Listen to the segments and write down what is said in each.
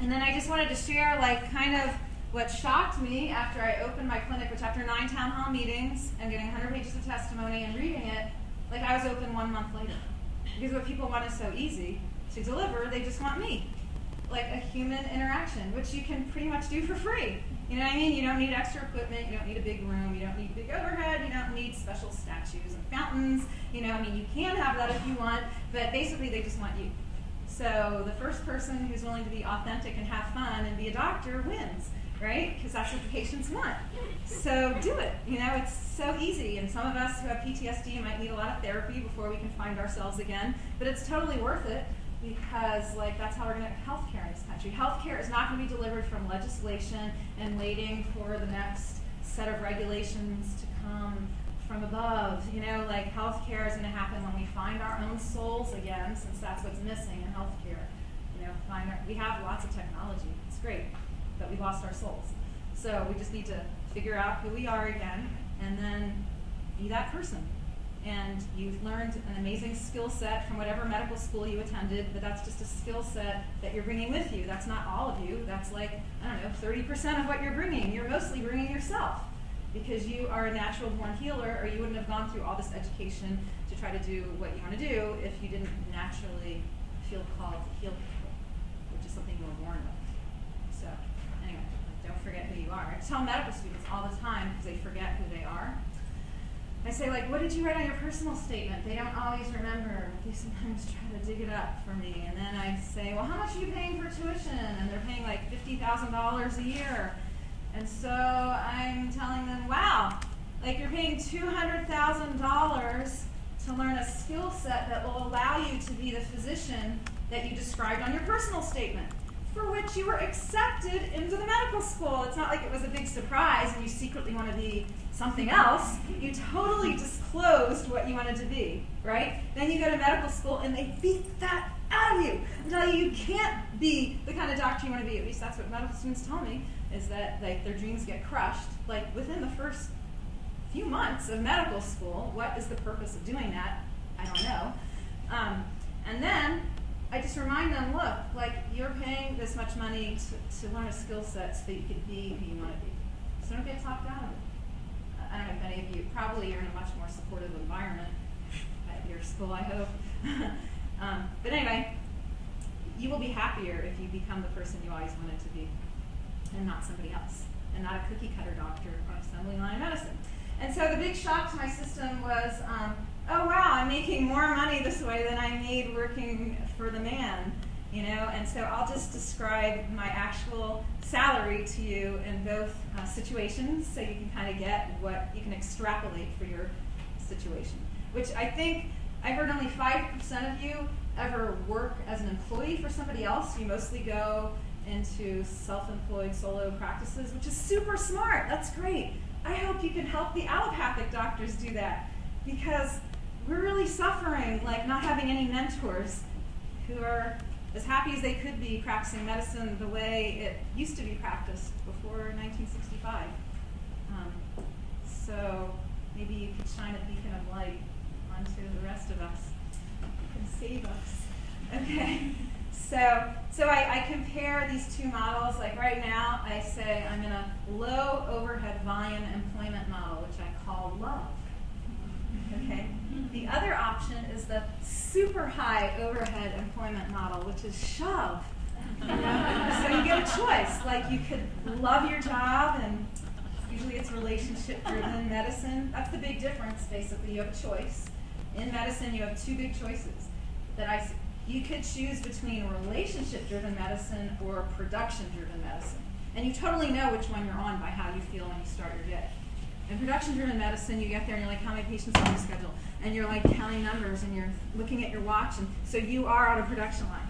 And then I just wanted to share, like, kind of what shocked me after I opened my clinic, which after nine town hall meetings and getting 100 pages of testimony and reading it, like I was open one month later. Because what people want is so easy to deliver, they just want me. Like a human interaction, which you can pretty much do for free. You know what I mean? You don't need extra equipment, you don't need a big room, you don't need big overhead, you don't need special statues and fountains. You know, I mean, you can have that if you want, but basically they just want you. So the first person who's willing to be authentic and have fun and be a doctor wins right? Because that's what the patients want. So do it. You know, it's so easy. And some of us who have PTSD might need a lot of therapy before we can find ourselves again. But it's totally worth it because, like, that's how we're going to get healthcare in this country. Healthcare is not going to be delivered from legislation and waiting for the next set of regulations to come from above. You know, like healthcare is going to happen when we find our own souls again, since that's what's missing in healthcare. You know, find our, we have lots of technology. It's great but we lost our souls. So we just need to figure out who we are again and then be that person. And you've learned an amazing skill set from whatever medical school you attended, but that's just a skill set that you're bringing with you. That's not all of you. That's like, I don't know, 30% of what you're bringing. You're mostly bringing yourself because you are a natural born healer or you wouldn't have gone through all this education to try to do what you want to do if you didn't naturally feel called to heal people, which is something you were born with So anyway, don't forget who you are. I tell medical students all the time because they forget who they are. I say, like, what did you write on your personal statement? They don't always remember. They sometimes try to dig it up for me. And then I say, well, how much are you paying for tuition? And they're paying like $50,000 a year. And so I'm telling them, wow, like you're paying $200,000 to learn a skill set that will allow you to be the physician that you described on your personal statement for which you were accepted into the medical school. It's not like it was a big surprise and you secretly want to be something else. You totally disclosed what you wanted to be, right? Then you go to medical school and they beat that out of you and tell you you can't be the kind of doctor you want to be. At least that's what medical students tell me, is that like their dreams get crushed like within the first few months of medical school. What is the purpose of doing that? I don't know. Um, and then I just remind them, look, like you're paying this much money to, to learn a skill set so that you can be who you want to be. So don't get talked out of it. I don't know if any of you, probably you're in a much more supportive environment at your school, I hope. um, but anyway, you will be happier if you become the person you always wanted to be and not somebody else and not a cookie cutter doctor on assembly line medicine. And so the big shock to my system was um, oh wow, I'm making more money this way than I made working for the man, you know? And so I'll just describe my actual salary to you in both uh, situations so you can kind of get what you can extrapolate for your situation. Which I think I heard only 5% of you ever work as an employee for somebody else. You mostly go into self-employed solo practices, which is super smart. That's great. I hope you can help the allopathic doctors do that because we're really suffering, like not having any mentors who are as happy as they could be practicing medicine the way it used to be practiced before 1965. Um, so maybe you could shine a beacon of light onto the rest of us and save us. Okay. So, so I, I, compare these two models. Like right now, I say I'm in a low overhead volume employment model, which I call love. Okay. The other option is the super high overhead employment model, which is shove. So you get a choice. Like you could love your job, and usually it's relationship driven medicine. That's the big difference, basically. You have a choice. In medicine, you have two big choices that I you could choose between relationship driven medicine or production driven medicine. And you totally know which one you're on by how you feel when you start your day. In production-driven medicine, you get there and you're like, how many patients on your schedule? And you're like counting numbers and you're looking at your watch, and so you are on a production line.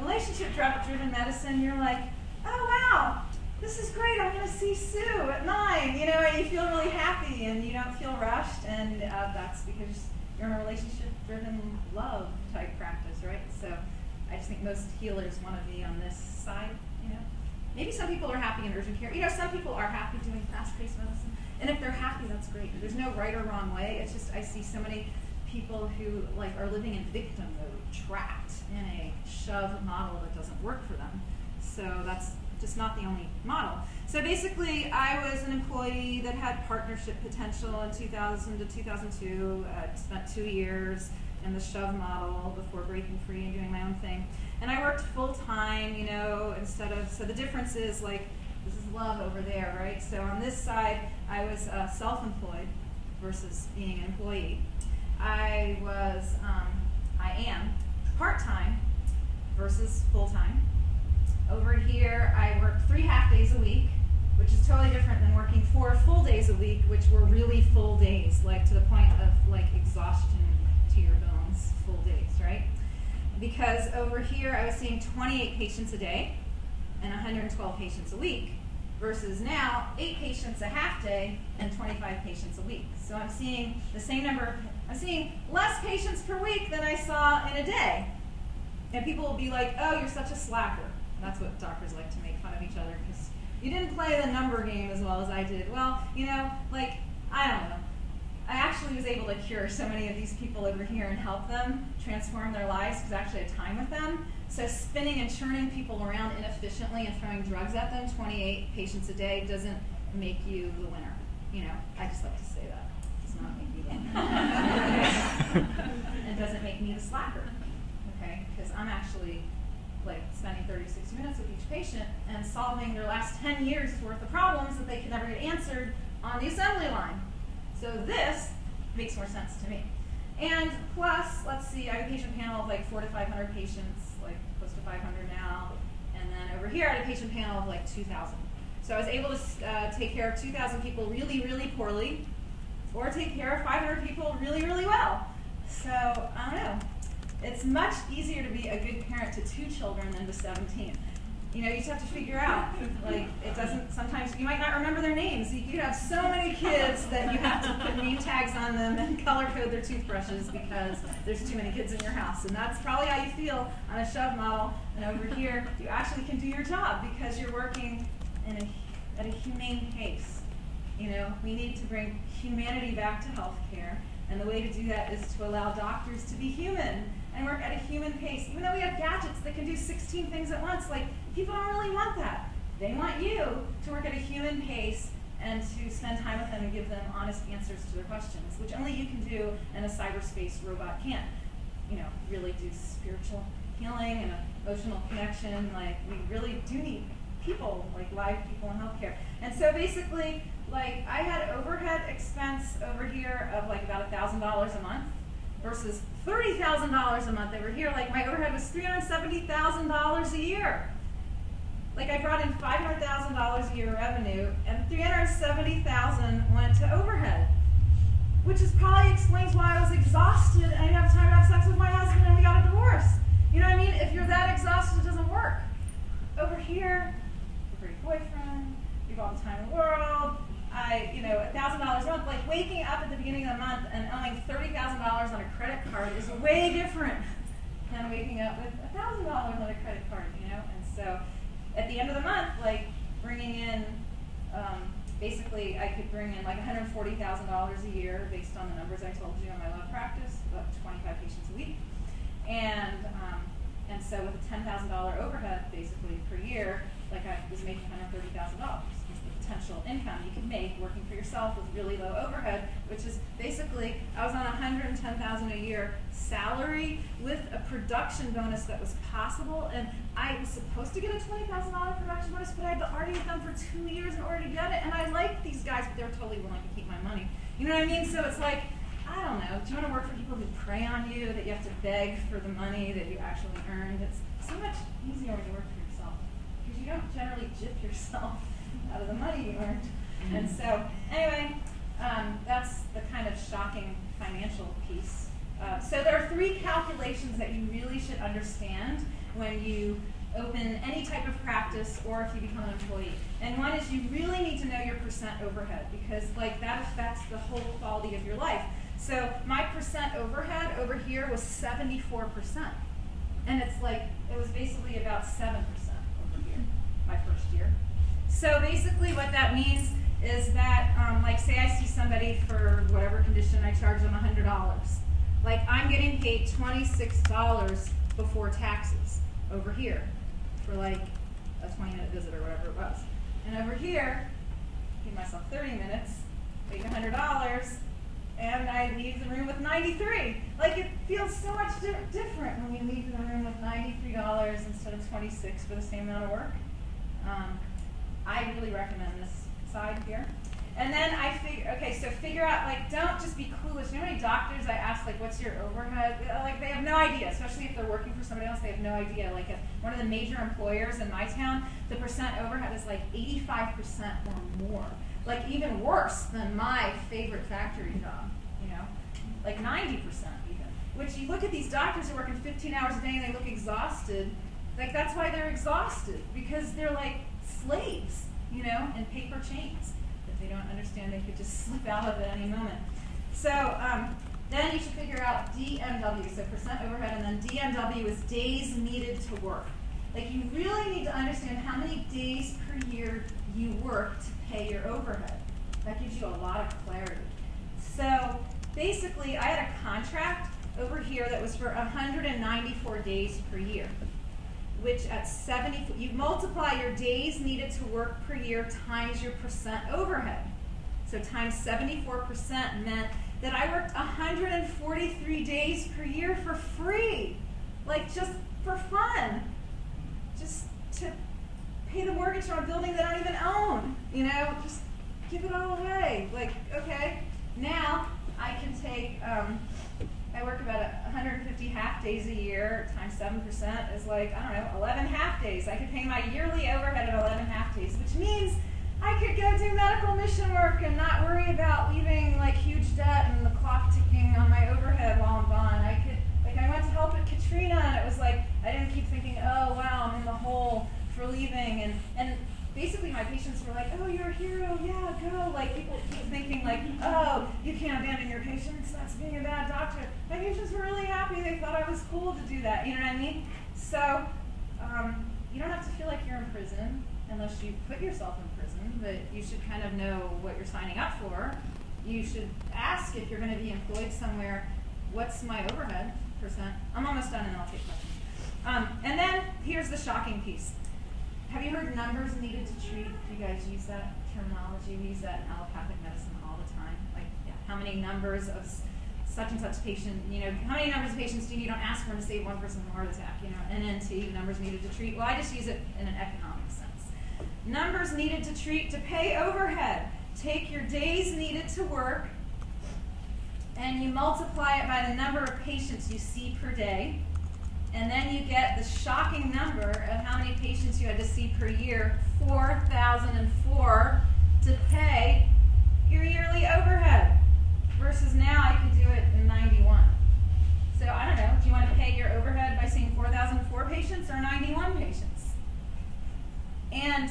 Relationship-driven medicine, you're like, oh wow, this is great. I'm to see Sue at nine. You know, and you feel really happy and you don't feel rushed, and uh, that's because you're in a relationship-driven love type practice, right? So I just think most healers want to be on this side. You know, maybe some people are happy in urgent care. You know, some people are happy doing fast-paced medicine. And if they're happy, that's great. There's no right or wrong way. It's just I see so many people who like are living in victim mode, trapped in a shove model that doesn't work for them. So that's just not the only model. So basically, I was an employee that had partnership potential in 2000 to 2002. Uh, spent two years in the shove model before breaking free and doing my own thing. And I worked full time, you know, instead of, so the difference is like, this is love over there, right? So on this side, I was uh, self employed versus being an employee. I was, um, I am part time versus full time. Over here, I work three half days a week, which is totally different than working four full days a week, which were really full days, like to the point of like exhaustion to your bones, full days, right? Because over here, I was seeing 28 patients a day and 112 patients a week, versus now eight patients a half day and 25 patients a week. So I'm seeing the same number, I'm seeing less patients per week than I saw in a day. And people will be like, oh, you're such a slacker. That's what doctors like to make fun of each other because you didn't play the number game as well as I did. Well, you know, like, I don't know. I actually was able to cure so many of these people over here and help them transform their lives because I actually had time with them. So spinning and churning people around inefficiently and throwing drugs at them, 28 patients a day, doesn't make you the winner. You know, I just like to say that. It does not make you the winner. it doesn't make me the slacker. Okay? Because I'm actually like spending 30, 60 minutes with each patient and solving their last 10 years worth of problems that they could never get answered on the assembly line. So this makes more sense to me. And plus, let's see, I have a patient panel of like four to 500 patients, like close to 500 now. And then over here, I had a patient panel of like 2,000. So I was able to uh, take care of 2,000 people really, really poorly, or take care of 500 people really, really well. So I don't know. It's much easier to be a good parent to two children than to 17. You know, you just have to figure out, like, it doesn't, sometimes you might not remember their names. You could have so many kids that you have to put name tags on them and color code their toothbrushes because there's too many kids in your house. And that's probably how you feel on a shove model. And over here, you actually can do your job because you're working in a, at a humane pace. You know, we need to bring humanity back to healthcare. And the way to do that is to allow doctors to be human and work at a human pace. Even though we have gadgets that can do 16 things at once, like people don't really want that. They want you to work at a human pace and to spend time with them and give them honest answers to their questions, which only you can do and a cyberspace robot can't. You know, really do spiritual healing and emotional connection. Like we really do need people, like live people in healthcare. And so basically, like I had overhead expense over here of like about a thousand dollars a month versus thirty thousand dollars a month over here. Like my overhead was three hundred seventy thousand dollars a year. Like I brought in five hundred thousand dollars a year revenue, and three hundred seventy thousand went to overhead, which is probably explains why I was exhausted and I didn't have time to have sex with my husband and we got a divorce. You know what I mean? If you're that exhausted, it doesn't work. Over here, a great boyfriend, you've all the time in the world, I, you know, $1,000 a month, like waking up at the beginning of the month and owing $30,000 on a credit card is way different than waking up with $1,000 on a credit card, you know? And so at the end of the month, like bringing in, um, basically I could bring in like $140,000 a year based on the numbers I told you on my love practice, about 25 patients a week. And, um, and so with a $10,000 overhead basically per year, like I was making $130,000 potential income you could make working for yourself with really low overhead, which is basically I was on 110,000 a year salary with a production bonus that was possible, and I was supposed to get a $20,000 production bonus, but I had already done for two years in order to get it, and I liked these guys, but they were totally willing to keep my money. You know what I mean? So it's like. I don't know. Do you want to work for people who prey on you, that you have to beg for the money that you actually earned? It's so much easier you work for yourself because you don't generally jip yourself out of the money you earned. Mm-hmm. And so, anyway, um, that's the kind of shocking financial piece. Uh, so there are three calculations that you really should understand when you open any type of practice or if you become an employee. And one is you really need to know your percent overhead because like that affects the whole quality of your life. So my percent overhead over here was 74%. And it's like, it was basically about 7% over here, my first year. So basically what that means is that, um, like say I see somebody for whatever condition, I charge them $100. Like I'm getting paid $26 before taxes over here for like a 20 minute visit or whatever it was. And over here, give myself 30 minutes, make $100, and I leave the room with 93. Like it feels so much di different when you leave the room with $93 instead of 26 for the same amount of work. Um, I really recommend this side here. And then I figure, okay, so figure out, like, don't just be clueless. You know how many doctors I ask, like, what's your overhead? Like, they have no idea, especially if they're working for somebody else, they have no idea. Like, one of the major employers in my town, the percent overhead is like 85% or more. Like, even worse than my favorite factory job, you know? Like 90% even. Which you look at these doctors who are working 15 hours a day and they look exhausted. Like, that's why they're exhausted, because they're like slaves, you know, in paper chains that they don't understand they could just slip out of at any moment. So um, then you should figure out DNW, so percent overhead, and then DNW is days needed to work. Like you really need to understand how many days per year you work to pay your overhead. That gives you a lot of clarity. So basically, I had a contract over here that was for 194 days per year which at 70, you multiply your days needed to work per year times your percent overhead. So times 74% meant that I worked 143 days per year for free. Like just for fun. Just to pay the mortgage on a building that I don't even own. You know, just give it all away. Like, okay, now I can take um, I work about 150 half days a year times 7% is like, I don't know, 11 half days. I could pay my yearly overhead at 11 half days, which means I could go do medical mission work and not worry about leaving like huge debt and the clock ticking on my overhead while I'm gone. I could, like, I went to help at Katrina and it was like, I didn't keep thinking, oh wow, I'm in the hole for leaving. And, and basically my patients were like, oh, you're a hero, yeah, go. Like people keep thinking like, oh, you can't abandon your patients, that's being a bad doctor. My patients were really happy, they thought I was cool to do that, you know what I mean? So um, you don't have to feel like you're in prison unless you put yourself in prison, but you should kind of know what you're signing up for. You should ask if you're going to be employed somewhere, what's my overhead percent? I'm almost done and I'll take questions. Um, and then here's the shocking piece. Have you heard numbers needed to treat? Do you guys use that terminology? We use that in allopathic medicine all the time. Like, yeah, how many numbers of such and such patient, you know, how many numbers of patients do you need? Don't ask for to save one person from a heart attack, you know, NNT, numbers needed to treat. Well, I just use it in an economic sense. Numbers needed to treat to pay overhead. Take your days needed to work and you multiply it by the number of patients you see per day and then you get the shocking number of how many patients you had to see per year 4,004 to pay your yearly overhead. Versus now I could do it in 91. So I don't know, do you want to pay your overhead by seeing 4,004 patients or 91 patients? And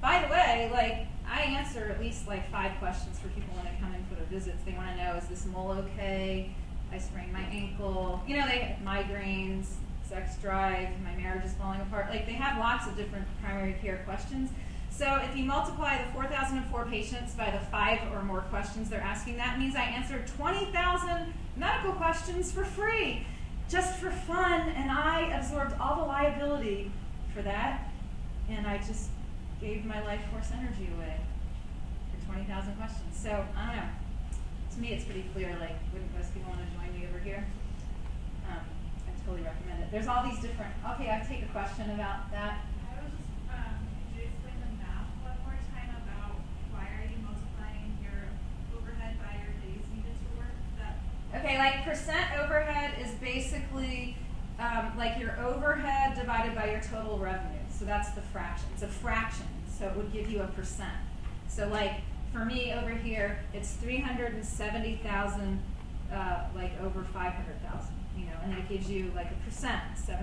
by the way, like I answer at least like five questions for people when they come in for their visits. They want to know, is this mole okay? I sprained my ankle. You know, they have migraines, sex drive, my marriage is falling apart. Like they have lots of different primary care questions. So if you multiply the 4,004 patients by the five or more questions they're asking, that means I answered 20,000 medical questions for free, just for fun, and I absorbed all the liability for that, and I just gave my life force energy away for 20,000 questions. So I don't know. To me, it's pretty clear. Like, wouldn't most people want to join me over here? It. There's all these different, okay, I take a question about that. I was just, um, could you explain the math one more time about why are you multiplying your overhead by your days needed to work? That okay, like percent overhead is basically um, like your overhead divided by your total revenue. So that's the fraction. It's a fraction. So it would give you a percent. So like for me over here, it's 370,000 uh, like over 500,000 and that gives you like a percent, 74%,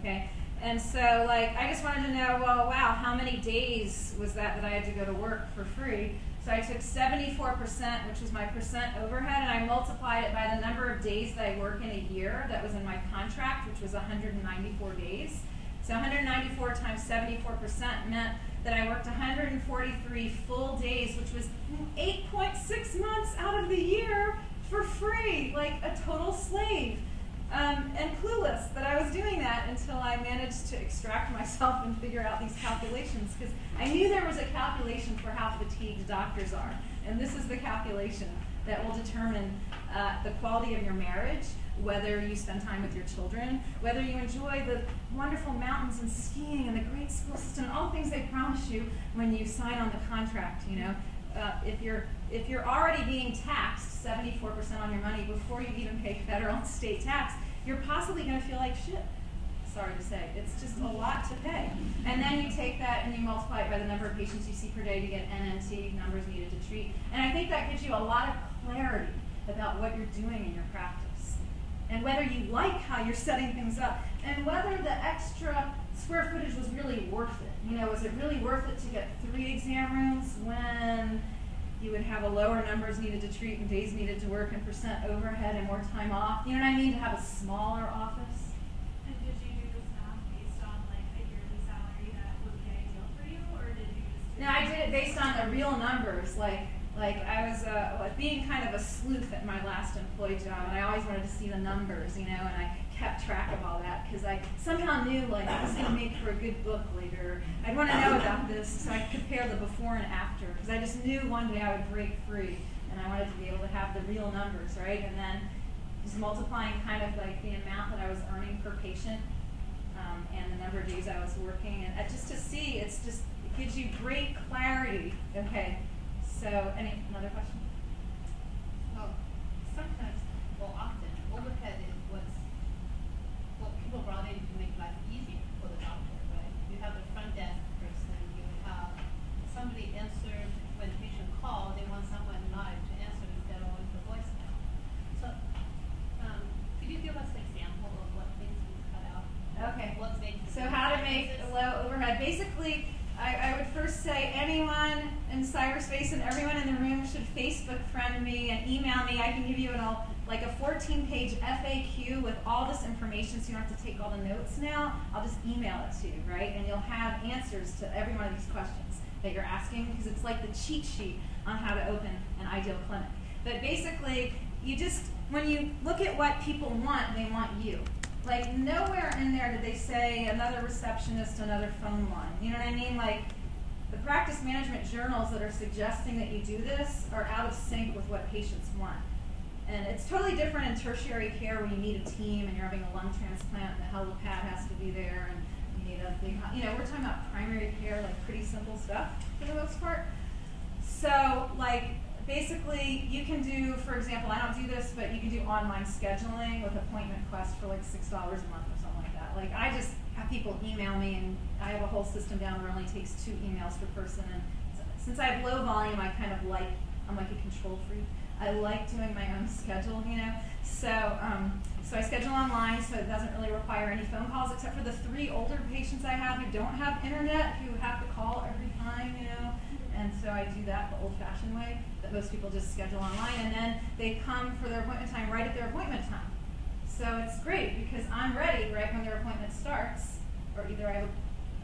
okay? And so, like, I just wanted to know, well, wow, how many days was that that I had to go to work for free? So I took 74%, which was my percent overhead, and I multiplied it by the number of days that I work in a year that was in my contract, which was 194 days. So 194 times 74% meant that I worked 143 full days, which was 8.6 months out of the year for free, like a total slave. Um, and clueless that I was doing that until I managed to extract myself and figure out these calculations because I knew there was a calculation for how fatigued doctors are. And this is the calculation that will determine uh, the quality of your marriage, whether you spend time with your children, whether you enjoy the wonderful mountains and skiing and the great school system, all things they promise you when you sign on the contract, you know. Uh, if you're if you're already being taxed 74% on your money before you even pay federal and state tax, you're possibly going to feel like shit. Sorry to say, it's just a lot to pay. And then you take that and you multiply it by the number of patients you see per day to get NNT, numbers needed to treat. And I think that gives you a lot of clarity about what you're doing in your practice. And whether you like how you're setting things up, and whether the extra square footage was really worth it. You know, was it really worth it to get three exam rooms when you would have a lower numbers needed to treat and days needed to work and percent overhead and more time off? You know what I mean? To have a smaller office. And did you do this math based on like a yearly salary that would be ideal for you, or did you just? No, I did it based on the real numbers. Like, like I was uh, being kind of a sleuth at my last employee job, and I always wanted to see the numbers, you know, and I kept track of all that because I somehow knew like this is going to make for a good book later. I'd want to know about this so I could compare the before and after because I just knew one day I would break free and I wanted to be able to have the real numbers, right? And then just multiplying kind of like the amount that I was earning per patient um, and the number of days I was working, and uh, just to see, it's just it gives you great clarity. Okay, so any another question? Well, sometimes, or often, overhead in to make life easier for the doctor, right? You have the front desk person, you have somebody answer when the patient call, they want someone live to answer instead of always the voicemail. So, um, could you give us an example of what things you cut out? Okay. What makes. So how to make a low overhead? Basically, I, I would first say anyone in cyberspace and everyone in the room should Facebook friend me and email me. I can give you an all like a 14-page FAQ with all this information, so you don't have to take all the notes now. I'll just email it to you, right? And you'll have answers to every one of these questions that you're asking because it's like the cheat sheet on how to open an ideal clinic. But basically, you just when you look at what people want, they want you. Like nowhere in there did they say another receptionist, another phone line. You know what I mean? Like the practice management journals that are suggesting that you do this are out of sync with what patients want. And it's totally different in tertiary care when you need a team and you're having a lung transplant and the helipad has to be there and you need a big, you know, we're talking about primary care, like pretty simple stuff for the most part. So, like, basically, you can do, for example, I don't do this, but you can do online scheduling with AppointmentQuest for like $6 a month or something like that. Like, I just have people email me, and I have a whole system down where it only takes two emails per person. And since I have low volume, I kind of like, I'm like a control freak. I like doing my own schedule, you know. So, um, so I schedule online, so it doesn't really require any phone calls, except for the three older patients I have who don't have internet, who have to call every time, you know. And so I do that the old-fashioned way, that most people just schedule online, and then they come for their appointment time right at their appointment time. So it's great because I'm ready right when their appointment starts, or either I have a,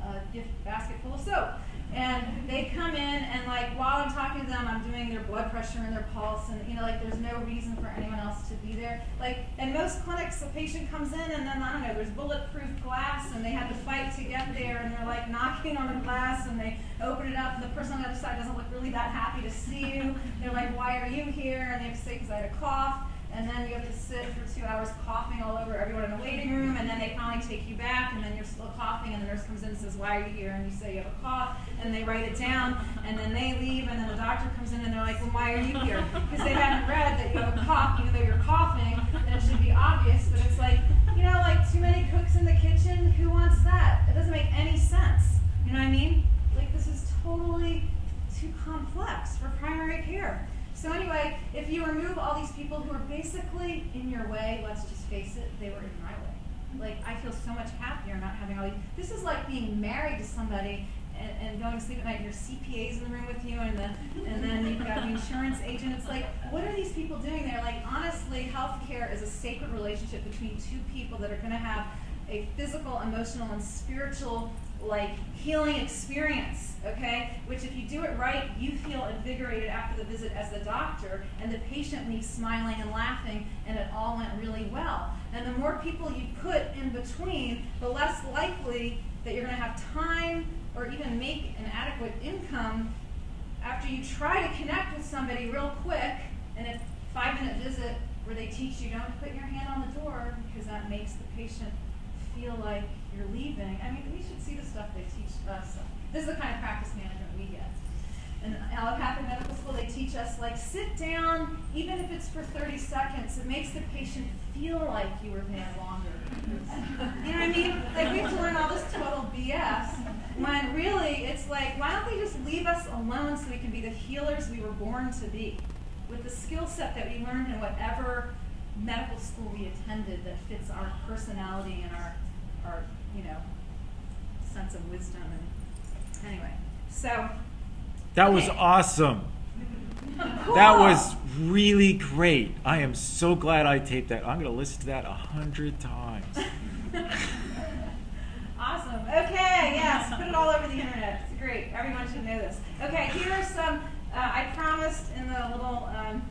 a gift basket full of soap. And they come in and like while I'm talking to them, I'm doing their blood pressure and their pulse, and you know like there's no reason for anyone else to be there. Like in most clinics, a patient comes in and then I don't know, there's bulletproof glass, and they had to fight to get there, and they're like knocking on the glass, and they open it up, and the person on the other side doesn't look really that happy to see you. They're like, why are you here? And they have to say because I had a cough and then you have to sit for two hours coughing all over everyone in the waiting room, and then they finally take you back, and then you're still coughing, and the nurse comes in and says, Why are you here? And you say you have a cough, and they write it down, and then they leave, and then the doctor comes in, and they're like, Well, why are you here? Because they haven't read that you have a cough, even though you're coughing, and it should be obvious, but it's like, you know, like too many cooks in the kitchen, who wants that? It doesn't make any sense. You know what I mean? Like, this is totally too complex for primary care. So anyway, if you remove all these people who are basically in your way, let's just face it, they were in my way. Like I feel so much happier not having all these. This is like being married to somebody and, and going to sleep at night. And your CPA's in the room with you, and the and then you've got the insurance agent. It's like, what are these people doing there? Like honestly, healthcare is a sacred relationship between two people that are going to have a physical, emotional, and spiritual like healing experience, okay? Which if you do it right, you feel invigorated after the visit as the doctor, and the patient leaves smiling and laughing, and it all went really well. And the more people you put in between, the less likely that you're going to have time or even make an adequate income after you try to connect with somebody real quick in a five minute visit where they teach you don't put your hand on the door because that makes the patient feel like you're leaving. I mean, we should see the stuff they teach us. This is the kind of practice management we get. In allopathic medical school, they teach us like sit down, even if it's for 30 seconds. It makes the patient feel like you were there longer. you know what I mean? Like we have to learn all this total BS. When really, it's like, why don't they just leave us alone so we can be the healers we were born to be, with the skill set that we learned in whatever medical school we attended that fits our personality and our, our you know, sense of wisdom. And anyway, so. That was awesome. Cool. That was really great. I am so glad I taped that. I'm going to listen to that a hundred times. awesome. Okay, yes, put it all over the internet. It's great. Everyone should know this. Okay, here are some. Uh, I promised in the little um,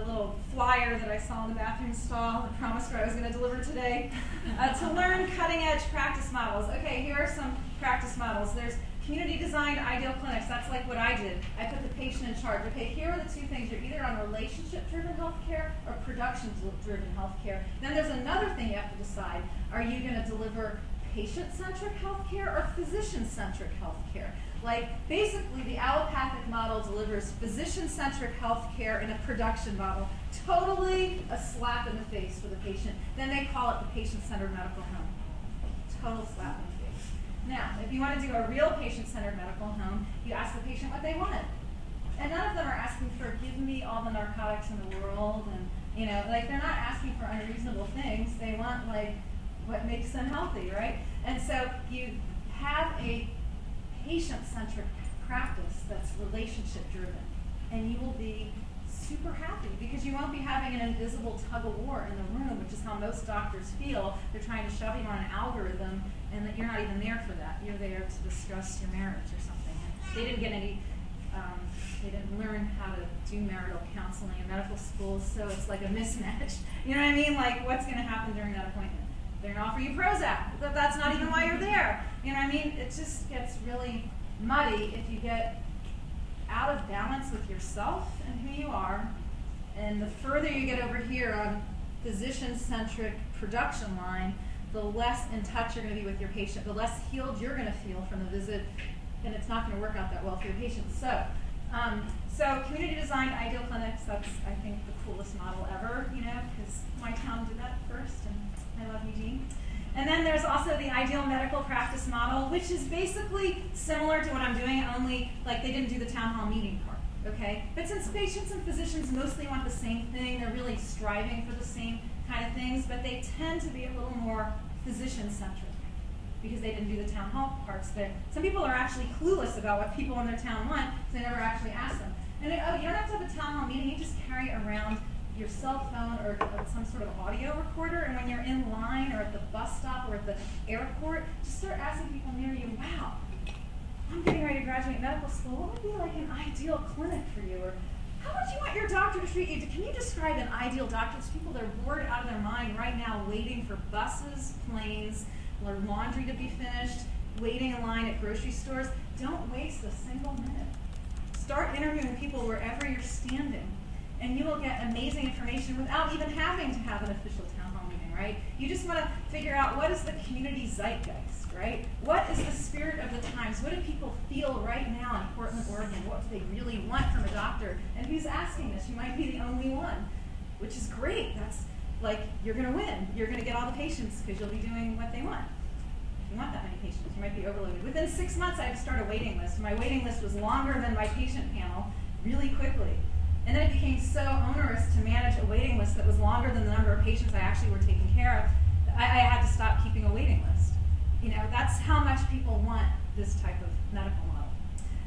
the little flyer that I saw in the bathroom stall. I promised her I was going to deliver today. Uh, to learn cutting edge practice models. Okay, here are some practice models. There's community designed ideal clinics. That's like what I did. I put the patient in charge. Okay, here are the two things. You're either on relationship driven healthcare or production driven healthcare. Then there's another thing you have to decide. Are you going to deliver patient centric healthcare or physician centric healthcare? Like, basically, the allopathic model delivers physician centric healthcare in a production model. Totally a slap in the face for the patient. Then they call it the patient centered medical home. Total slap in the face. Now, if you want to do a real patient centered medical home, you ask the patient what they want. And none of them are asking for give me all the narcotics in the world and you know, like they're not asking for unreasonable things. They want like what makes them healthy, right? And so you have a patient-centric practice that's relationship-driven, and you will be super happy because you won't be having an invisible tug of war in the room, which is how most doctors feel. They're trying to shove you on an algorithm, and that you're not even there for that. You're there to discuss your marriage or something. And they didn't get any. Um, they didn't learn how to do marital counseling in medical school, so it's like a mismatch. You know what I mean? Like, what's going to happen during that appointment? They're to offer you Prozac, that's not even why you're there. You know what I mean? It just gets really muddy if you get out of balance with yourself and who you are. And the further you get over here on physician-centric production line, the less in touch you're going to be with your patient, the less healed you're going to feel from the visit, and it's not going to work out that well for your patient. So, um, so community designed ideal clinics, that's, I think, the coolest model ever, you know, because my town did that first, and I love Eugene. And then there's also the ideal medical practice model, which is basically similar to what I'm doing, only like they didn't do the town hall meeting part. Okay? But since patients and physicians mostly want the same thing, they're really striving for the same kind of things, but they tend to be a little more physician centric because they didn't do the town hall parts there. Some people are actually clueless about what people in their town want, so they never actually ask them. And they, oh, you don't have to have a town hall meeting, you just carry around your cell phone or some sort of audio recorder, and when you're in line or at the bus stop or at the airport, just start asking people near you, wow, I'm getting ready to graduate medical school. What would be like an ideal clinic for you? Or how would you want your doctor to treat you? Can you describe an ideal doctor? There's people that are bored out of their mind right now waiting for buses, planes, or laundry to be finished, waiting in line at grocery stores. Don't waste a single minute. Start interviewing people wherever you're standing and you will get amazing information without even having to have an official town hall meeting, right? You just want to figure out what is the community zeitgeist, right? What is the spirit of the times? What do people feel right now in Portland, Oregon? What do they really want from a doctor? And who's asking this? You might be the only one, which is great. That's like you're going to win. You're going to get all the patients because you'll be doing what they want. If you want that many patients, you might be overloaded. Within six months, I had to start a waiting list. My waiting list was longer than my patient panel really quickly. And then it became so onerous to manage a waiting list that was longer than the number of patients I actually were taking care of. I, I had to stop keeping a waiting list. You know, that's how much people want this type of medical model.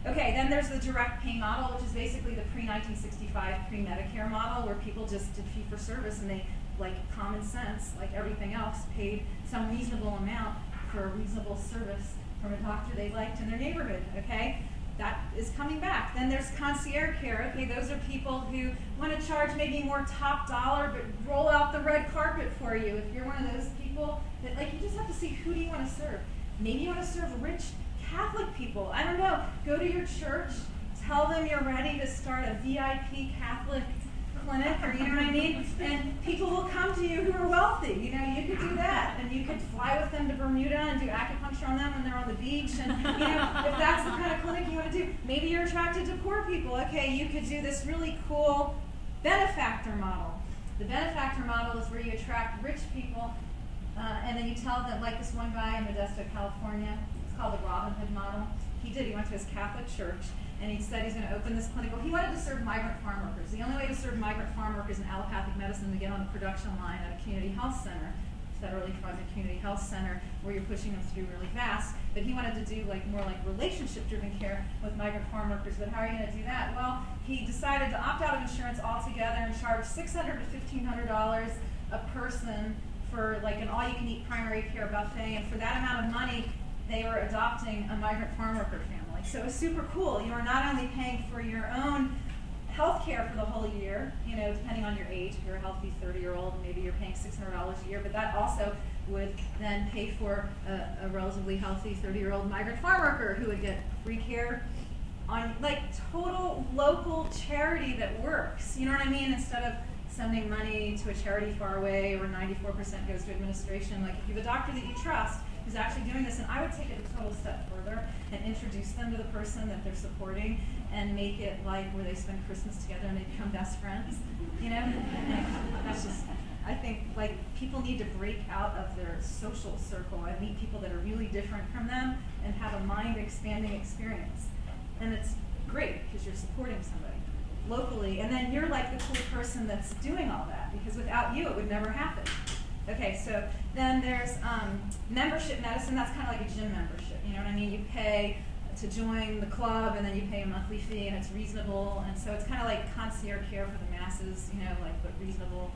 Okay, then there's the direct pay model, which is basically the pre-1965 pre-Medicare model, where people just did fee-for-service and they like common sense, like everything else, paid some reasonable amount for a reasonable service from a doctor they liked in their neighborhood, okay? That is coming back. Then there's concierge care. Okay, those are people who want to charge maybe more top dollar, but roll out the red carpet for you. If you're one of those people that like, you just have to see who do you want to serve. Maybe you want to serve rich Catholic people. I don't know. Go to your church. Tell them you're ready to start a VIP Catholic clinic, or you know what I mean? And people will come to you who are wealthy. You know, you could do that, and you could fly with them to Bermuda and do acupuncture on them when they're on the beach. And you know, if that's the kind of clinic you want to do, maybe you're attracted to poor people. Okay, you could do this really cool benefactor model. The benefactor model is where you attract rich people, uh, and then you tell them, like this one guy in Modesto, California. It's called the Robin Hood model. He did. He went to his Catholic church and he said he's going to open this clinic. Well, he wanted to serve migrant farm workers. The only way to serve migrant farm workers in allopathic medicine to get on the production line at a community health center, federally funded community health center, where you're pushing them through really fast. But he wanted to do like more like relationship-driven care with migrant farm workers. But how are you going to do that? Well, he decided to opt out of insurance altogether and charge 600 to $1,500 a person for like an all-you-can-eat primary care buffet. And for that amount of money, they were adopting a migrant farm worker family. So it's super cool. You are not only paying for your own health care for the whole year, you know, depending on your age. If you're a healthy 30 year old, maybe you're paying $600 a year, but that also would then pay for a, a relatively healthy 30 year old migrant farm worker who would get free care on like total local charity that works. You know what I mean? Instead of sending money to a charity far away where 94% goes to administration, like if you have a doctor that you trust, who's actually doing this, and I would take it a total step further and introduce them to the person that they're supporting and make it like where they spend Christmas together and they become best friends. You know? that's just I think like people need to break out of their social circle and meet people that are really different from them and have a mind expanding experience. And it's great because you're supporting somebody locally and then you're like the cool person that's doing all that because without you it would never happen. Okay, so then there's um, membership medicine. That's kind of like a gym membership. You know what I mean? You pay to join the club, and then you pay a monthly fee, and it's reasonable. And so it's kind of like concierge care for the masses, you know, like but reasonable.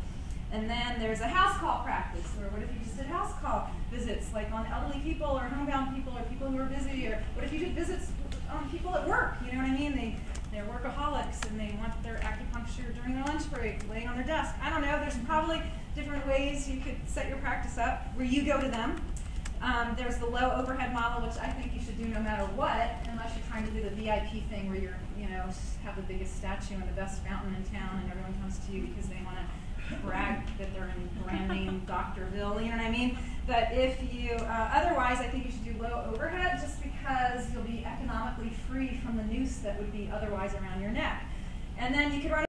And then there's a house call practice, or what if you just did house call visits, like on elderly people or homebound people or people who are busy, or what if you did visits on people at work? You know what I mean? They they're workaholics and they want their acupuncture during their lunch break, laying on their desk. I don't know. There's probably different ways you could set your practice up where you go to them. Um, there's the low overhead model, which I think you should do no matter what, unless you're trying to do the VIP thing where you're, you know, have the biggest statue and the best fountain in town, and everyone comes to you because they want to brag that they're in brand name Doctorville. You know what I mean? But if you, uh, otherwise, I think you should do low overhead, just because you'll be economically free from the noose that would be otherwise around your neck. And then you could run